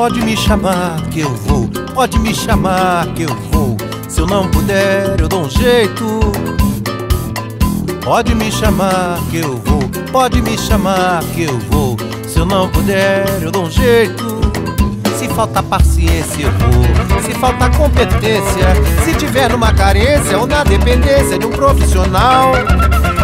Pode me chamar que eu vou, pode me chamar que eu vou. Se eu não puder, eu dou um jeito. Pode me chamar que eu vou, pode me chamar que eu vou. Se eu não puder, eu dou um jeito. Se falta paciência, eu vou. Se falta competência, se tiver numa carência ou na dependência de um profissional,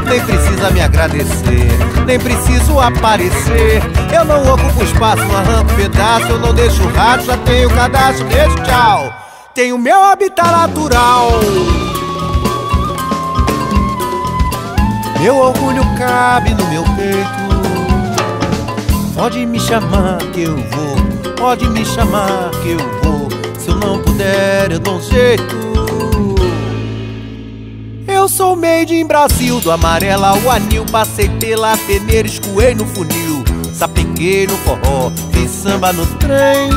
nem precisa me agradecer, nem preciso aparecer. Eu não ocupo espaço, arranco pedaço, eu não deixo rato, já tenho cadastro, beijo, tchau. Tenho meu habitat natural. Meu orgulho cabe no meu peito. Pode me chamar que eu vou, pode me chamar que eu vou. Se eu não puder, eu dou um jeito. Eu sou made in Brasil, do amarela ao anil. Passei pela peneira, escoei no funil. Sapequei no forró, fiz samba no trem.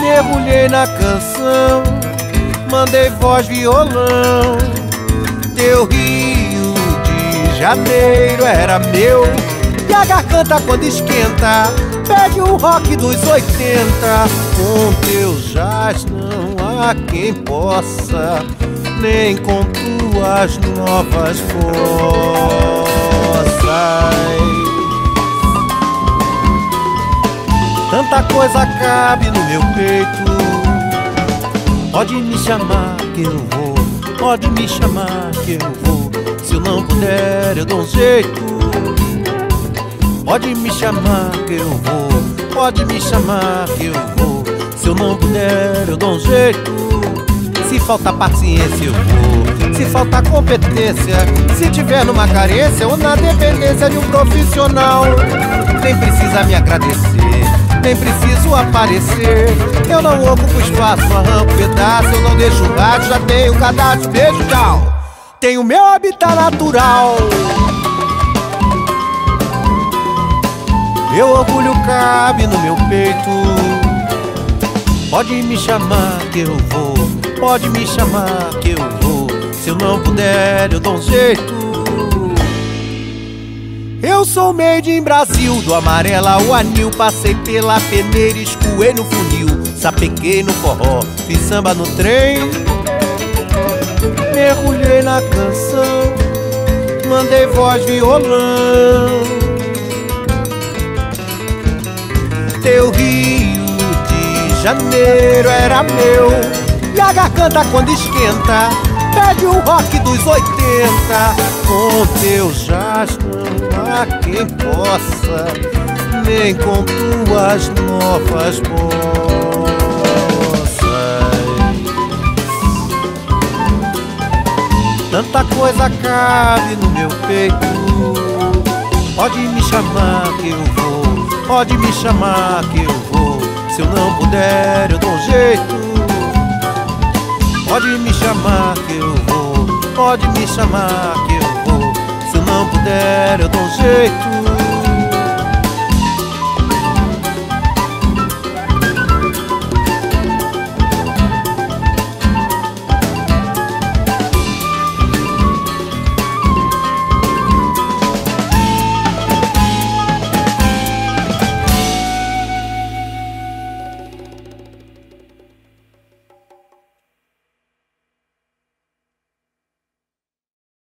Mergulhei na canção, mandei voz violão. Teu Rio de Janeiro era meu. E a garganta quando esquenta Pede o rock dos 80 Com teu jazz não há quem possa Nem com tuas novas forças Tanta coisa cabe no meu peito Pode me chamar que eu vou Pode me chamar que eu vou Se eu não puder eu dou um jeito Pode me chamar que eu vou, pode me chamar que eu vou. Se eu não puder, eu dou um jeito. Se falta paciência, eu vou. Se falta competência, se tiver numa carência ou na dependência de um profissional, nem precisa me agradecer, nem preciso aparecer. Eu não ocupo espaço, arranco pedaço, eu não deixo rato, já tenho cadastro, beijo, tchau. Tenho meu habitat natural. Meu orgulho cabe no meu peito. Pode me chamar que eu vou, pode me chamar que eu vou. Se eu não puder, eu dou um jeito. Eu sou made in Brasil, do amarelo ao anil. Passei pela peneira, escoei no funil. Sapequei no forró, fiz samba no trem. Mergulhei na canção, mandei voz violão. Teu Rio de Janeiro era meu E a garganta quando esquenta Pede o rock dos 80 Com teu jazz não há quem possa Nem com tuas novas bossas Tanta coisa cabe no meu peito Pode me chamar que eu vou Pode me chamar que eu vou. Se eu não puder, eu dou jeito. Pode me chamar que eu vou. Pode me chamar que eu vou. Se não puder, eu dou um jeito.